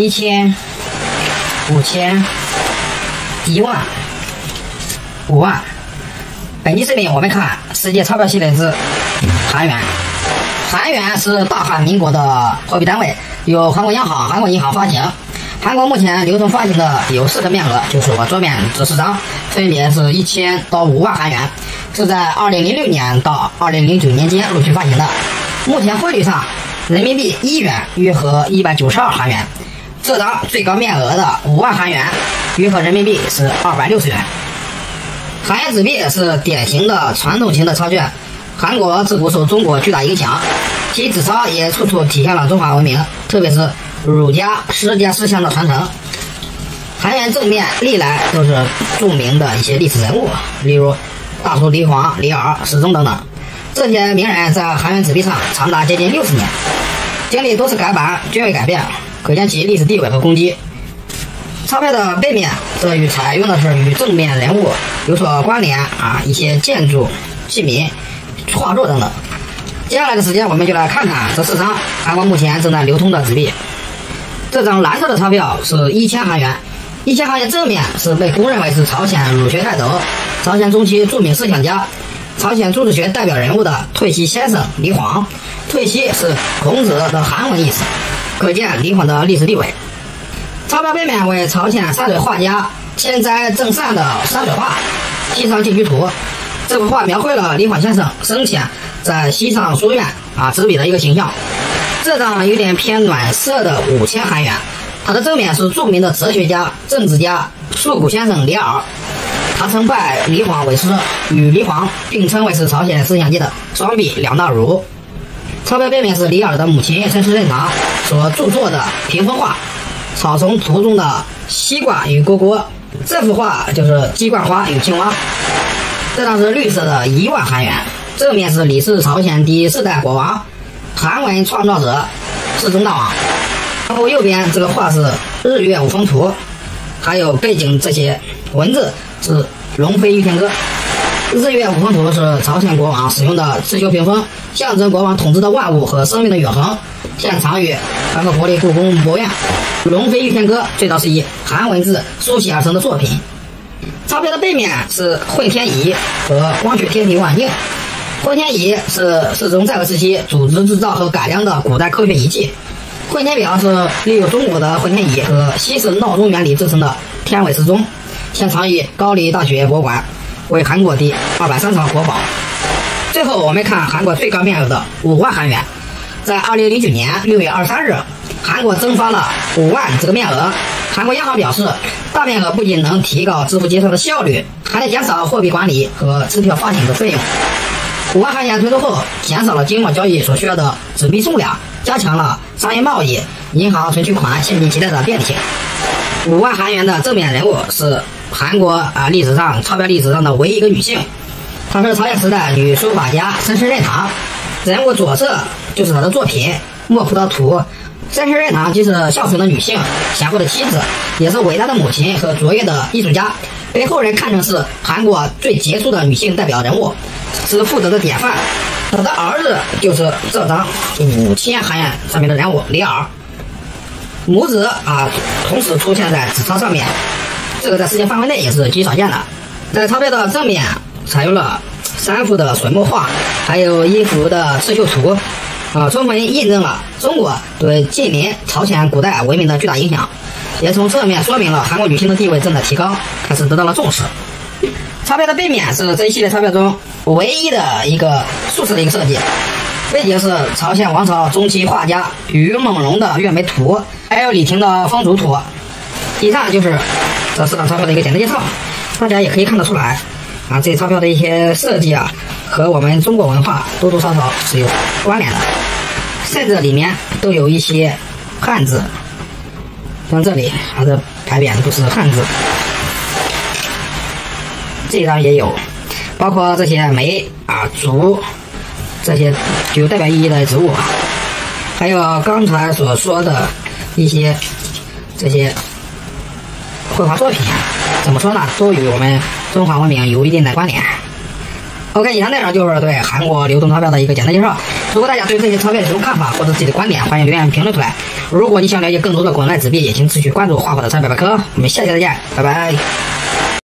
一千、五千、一万、五万。本期视频我们看世界钞票系列之韩元。韩元是大韩民国的货币单位，由韩国央行、韩国银行发行。韩国目前流通发行的有四个面额，就是我桌面这四张，分别是一千到五万韩元，是在二零零六年到二零零九年间陆续发行的。目前汇率上，人民币一元约合一百九十二韩元。这张最高面额的五万韩元，约合人民币是二百六十元。韩元纸币是典型的传统型的钞券，韩国自古受中国巨大影响，其纸钞也处处体现了中华文明，特别是儒家、释家思想的传承。韩元正面历来都是著名的一些历史人物，例如大叔李晃、李耳、史忠等等。这些名人在韩元纸币上长达接近六十年，经历多次改版，均未改变，可见其历史地位和功绩。钞票的背面则与采用的是与正面人物有所关联啊，一些建筑、器皿、画作等等。接下来的时间，我们就来看看这四张韩国目前正在流通的纸币。这张蓝色的钞票是一千韩元，一千韩元正面是被公认为是朝鲜儒学泰斗、朝鲜中期著名思想家。朝鲜朱子学代表人物的退西先生李晃，退西是孔子的韩文意思，可见李晃的历史地位。钞票背面为朝鲜山水画家千斋正善的山水画《西藏进居图》，这幅画描绘了李晃先生生前在西藏书院啊执笔的一个形象。这张有点偏暖色的五千韩元，它的正面是著名的哲学家、政治家树谷先生李耳。他曾拜李晃为师，与李晃并称为是朝鲜思想界的双臂两大儒。钞票背面是李耳的母亲陈氏任堂所著作的屏风画《草丛图》中的西瓜与蝈蝈。这幅画就是鸡冠花与青蛙。这张是绿色的一万韩元，正面是李氏朝鲜第四代国王，韩文创造者世宗大王。然后右边这个画是日月五峰图，还有背景这些文字。是龙飞玉天歌，日月五峰图是朝鲜国王使用的刺绣屏风，象征国王统治的万物和生命的永恒。现藏于韩国国立故宫博物院。龙飞玉天歌最早是以韩文字书写而成的作品。钞票的背面是混天仪和光学天体望远镜。混天仪是世宗在位时期组织制造和改良的古代科学仪器。混天表是利用中国的混天仪和西式闹钟原理制成的天尾时钟。现藏于高丽大学博物馆，为韩国第二百三十号国宝。最后，我们看韩国最高面额的五万韩元，在二零零九年六月二十三日，韩国增发了五万这个面额。韩国央行表示，大面额不仅能提高支付结算的效率，还能减少货币管理和支票发行的费用。五万韩元推出后，减少了经贸交易所需要的纸币数量，加强了商业贸易、银行存取款、现金携带的便利性。五万韩元的正面人物是。韩国啊，历史上钞票历史上的唯一一个女性，她是朝鲜时代女书法家申世任堂。人物左侧就是她的作品《莫葡萄图》。申世任堂既是孝顺的女性、贤惠的妻子，也是伟大的母亲和卓越的艺术家，被后人看成是韩国最杰出的女性代表人物，是负责的典范。她的儿子就是这张五千韩元上面的人物李耳，母子啊同时出现在纸钞上面。这个在世界范围内也是极少见的。在钞票的正面采用了三幅的水墨画，还有一幅的刺绣图，啊，充分印证了中国对近邻朝鲜古代文明的巨大影响，也从侧面说明了韩国女性的地位正在提高，开始得到了重视。钞票的背面是这一系列钞票中唯一的一个竖式的一个设计，背景是朝鲜王朝中期画家于猛龙的《月眉图》，还有李廷的《风烛图》。以上就是。这四张钞票的一个简单介绍，大家也可以看得出来，啊，这些钞票的一些设计啊，和我们中国文化多多少少是有关联的，甚至里面都有一些汉字，像这里它的牌匾都是汉字，这张也有，包括这些梅啊、竹这些具有代表意义的植物，还有刚才所说的一些这些。绘画作品怎么说呢？都与我们中华文明有一定的关联。OK，以上内容就是对韩国流动钞票的一个简单介绍。如果大家对这些钞票有什么看法或者自己的观点，欢迎留言评论出来。如果你想了解更多的国内纸币，也请持续关注花火的钞票百科。我们下期再见，拜拜。